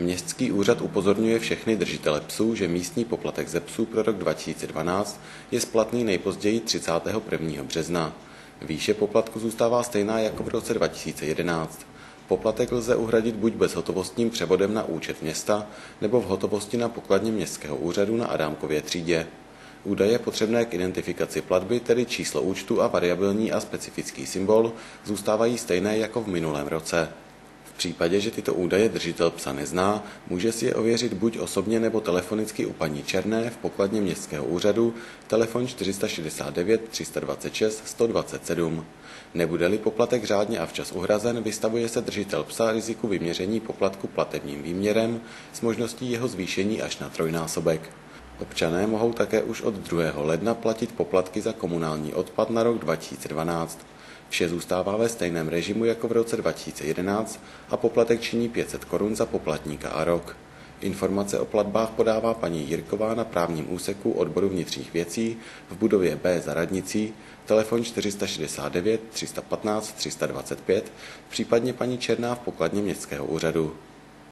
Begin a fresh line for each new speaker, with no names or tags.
Městský úřad upozorňuje všechny držitele psů, že místní poplatek ze psů pro rok 2012 je splatný nejpozději 31. března. Výše poplatku zůstává stejná jako v roce 2011. Poplatek lze uhradit buď bezhotovostním převodem na účet města, nebo v hotovosti na pokladně městského úřadu na Adámkově třídě. Údaje potřebné k identifikaci platby, tedy číslo účtu a variabilní a specifický symbol, zůstávají stejné jako v minulém roce. V případě, že tyto údaje držitel psa nezná, může si je ověřit buď osobně nebo telefonicky u paní Černé v pokladně městského úřadu, telefon 469 326 127. Nebude-li poplatek řádně a včas uhrazen, vystavuje se držitel psa riziku vyměření poplatku platebním výměrem s možností jeho zvýšení až na trojnásobek. Občané mohou také už od 2. ledna platit poplatky za komunální odpad na rok 2012. Vše zůstává ve stejném režimu jako v roce 2011 a poplatek činí 500 korun za poplatníka a rok. Informace o platbách podává paní Jirková na právním úseku odboru vnitřních věcí v budově B za radnicí, telefon 469 315 325, případně paní Černá v pokladně městského úřadu.